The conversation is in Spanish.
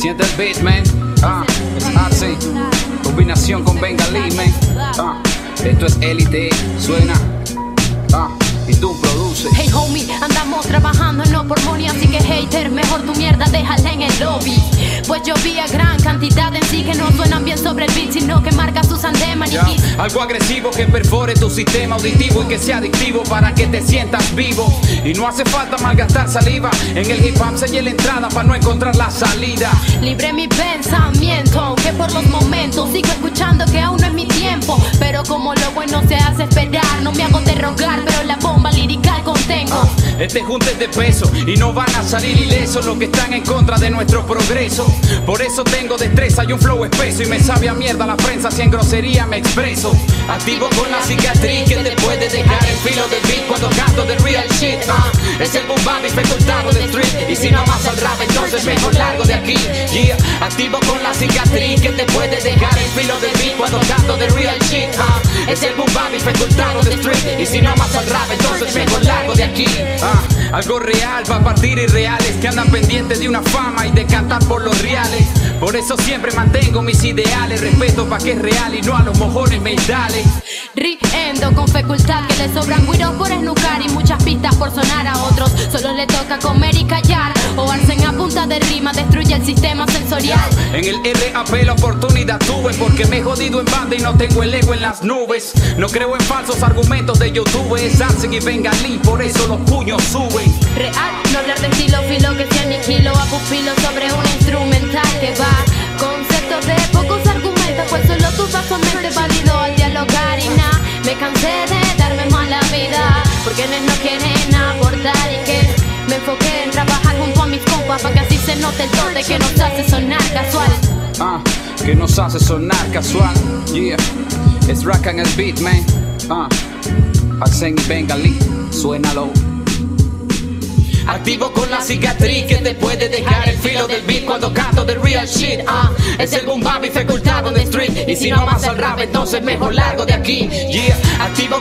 Siente el beat, man. Ah, así. Combinación con Bengali, man. Ah, esto es élite, suena. Ah, y tú produces. Hey homie, andamos trabajando no por money, así que hater, mejor tu mierda déjala en el lobby. Pues yo vi a gran cantidad en sí que no suenan bien sobre el beat, sino que marca sus andemas Ya, Algo agresivo que perfore tu sistema auditivo y que sea adictivo para que te sientas vivo. Y no hace falta malgastar saliva. En el hip hop sellé la entrada para no encontrar la salida. Libre mi pensamiento, aunque por los momentos sigo escuchando que aún no es mi tiempo. Pero como lo bueno se hace esperar, no me hago de rogar, Este junte es de peso y no van a salir ilesos los que están en contra de nuestro progreso. Por eso tengo destreza y un flow espeso y me sabe a mierda la prensa si en grosería me expreso. Activo con la cicatriz que te puede dejar el filo del beat cuando canto de real shit. ah. Es el bap facultado de street y si no más al rap entonces mejor largo de aquí. Activo con la cicatriz que te puede dejar el filo del beat cuando canto de real shit. ah. Es el boom bap facultado de street y si no más al rap entonces mejor largo de aquí. Ah, algo real para partir irreales que andan pendientes de una fama y de cantar por los reales. Por eso siempre mantengo mis ideales, respeto pa' que es real y no a los mojones meidales. Riendo con facultad que le sobran guiros por esnucar y muchas pistas por sonar a otros. Solo le toca comer y callar de rima, destruye el sistema sensorial. En el RAP la oportunidad tuve porque me he jodido en banda y no tengo el ego en las nubes. No creo en falsos argumentos de YouTube, es Arsen y Bengalí, por eso los puños suben. Real, no hablar de estilo filo que se aniquilo a pupilo sobre un instrumental que va. Conceptos de pocos argumentos, pues solo tu vaso mente válido al dialogar y nada. Me cansé de darme mala vida, porque no no quieren aportar y que me enfoqué para que así se note el toque que nos hace sonar casual. Ah, que nos hace sonar casual. Yeah, es rock and el beat, man. Ah, Arsen y Bengalí, suénalo. Activo con la cicatriz que te puede dejar el filo del beat cuando canto de real shit. Ah, es el boom bap facultado de street. Y si no más al rap, entonces mejor largo de aquí. Yeah, activo